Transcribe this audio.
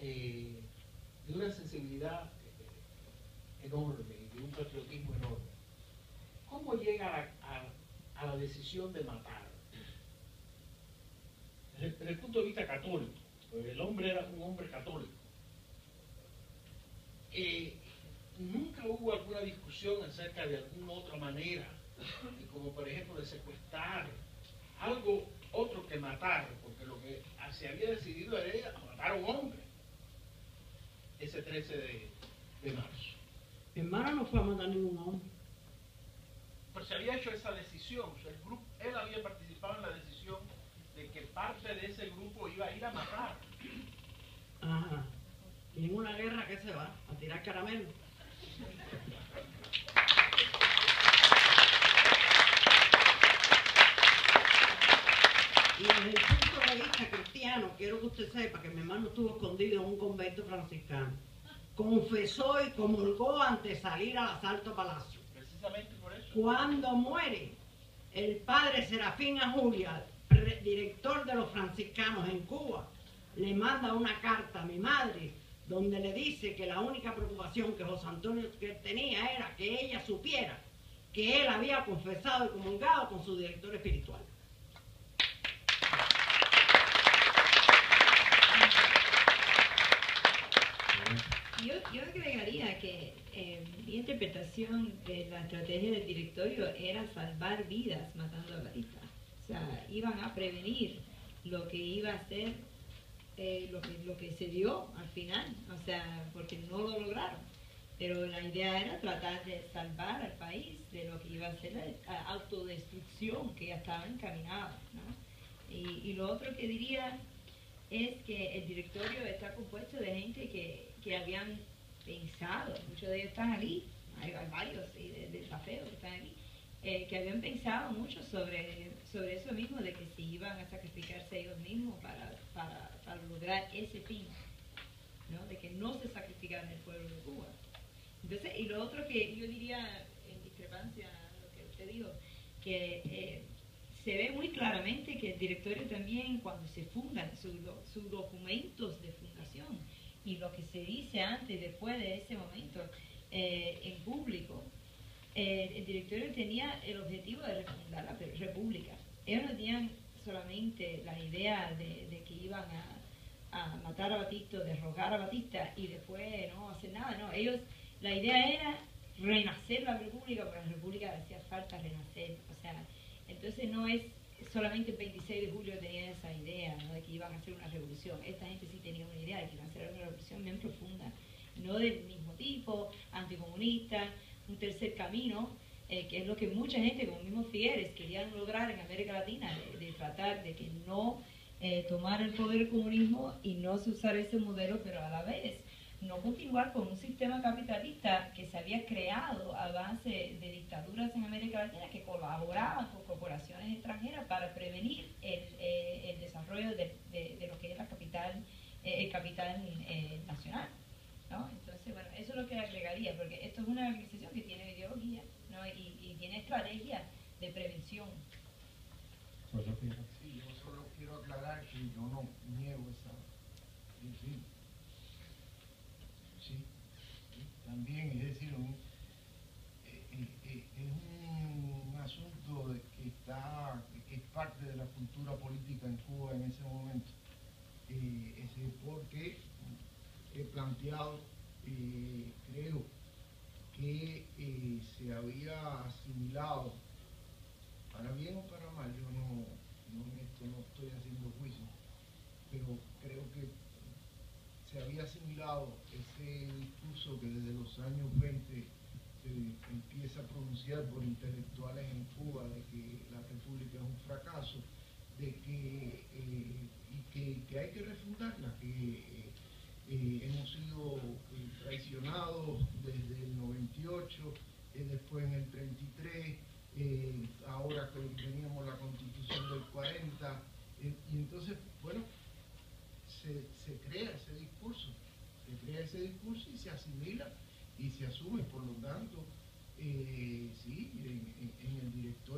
eh, de una sensibilidad eh, enorme y de un patriotismo enorme, ¿cómo llega a, la decisión de matar? Desde, el punto de vista católico, el hombre era un hombre católico. Eh, nunca hubo alguna discusión acerca de alguna otra manera, como por ejemplo de secuestrar algo otro que matar, se había decidido era matar a un hombre ese 13 de, marzo. Mi hermano no fue a matar a ningún hombre. Pero se había hecho esa decisión, el grupo, él había participado en la decisión de que parte de ese grupo iba a ir a matar. Ajá. Y en una guerra, ¿qué se va? A tirar caramelo. Y desde el punto de vista cristiano, quiero que usted sepa que mi hermano estuvo escondido en un convento franciscano. Confesó y comulgó antes de salir al asalto a palacio. Precisamente por eso. Cuando muere el padre Serafín Julia, director de los franciscanos en Cuba, le manda una carta a mi madre donde le dice que la única preocupación que José Antonio tenía era que ella supiera que él había confesado y comulgado con su director espiritual. Yo, yo agregaría que eh, mi interpretación de la estrategia del directorio era salvar vidas matando a Batista. O sea, iban a prevenir lo que iba a ser eh, lo, que, lo que se dio al final, o sea, porque no lo lograron. Pero la idea era tratar de salvar al país de lo que iba a ser la autodestrucción que ya estaba encaminada. ¿no? Y, y lo otro que diría es que el directorio está compuesto de gente que que habían pensado, muchos de ellos están aquí, hay, varios sí, de, de que están aquí, eh, que habían pensado mucho sobre, sobre eso mismo, de que si iban a sacrificarse ellos mismos para, para, lograr ese fin, ¿no? de que no se sacrificaran el pueblo de Cuba. Entonces, y lo otro que yo diría, en discrepancia a lo que usted dijo, que eh, se ve muy claramente que el directorio también, cuando se fundan sus documentos de fundación, y lo que se dice antes y después de ese momento eh, en público, eh, el directorio tenía el objetivo de refundar la república. Ellos no tenían solamente la idea de, que iban a, matar a Batista, derrocar a Batista y después no hacer nada, no, ellos, la idea era renacer la república, porque la república hacía falta renacer, o sea, entonces no es solamente el 26 de julio tenían esa idea de que iban a hacer una revolución. Esta gente sí tenía una idea de que iban a hacer una revolución bien profunda, no del mismo tipo, anticomunista, un tercer camino, eh, que es lo que mucha gente, como mismo Figueres, querían lograr en América Latina, de, tratar de que no eh, tomar el poder el comunismo y no se usar ese modelo, pero a la vez no continuar con un sistema capitalista que se había creado a base de dictaduras en América Latina que colaboraban con corporaciones extranjeras para prevenir el, eh, desarrollo de, lo que es la capital, eh, el capital eh, nacional. Entonces, bueno, eso es lo que agregaría, porque esto es una organización que tiene ideología y, tiene estrategias de prevención. Sí, yo solo quiero aclarar que yo no niego esa es decir, eh, eh, eh, es un asunto que está, que es parte de la cultura política en Cuba en ese momento. es porque he planteado, creo que se había asimilado, para bien o para mal, yo no, no, esto no estoy haciendo juicio, pero creo que se había asimilado ese discurso que desde los años 20 se empieza a pronunciar por intelectuales en Cuba de que la república de que, eh, y que, hay que refundarla, que eh, eh, hemos sido traicionados desde el 98, después en el 33, ahora que teníamos la constitución del 40, y entonces, bueno, se, crea ese discurso, se crea ese discurso y se asimila y se asume. Por lo tanto, eh, sí, en, el directorio también había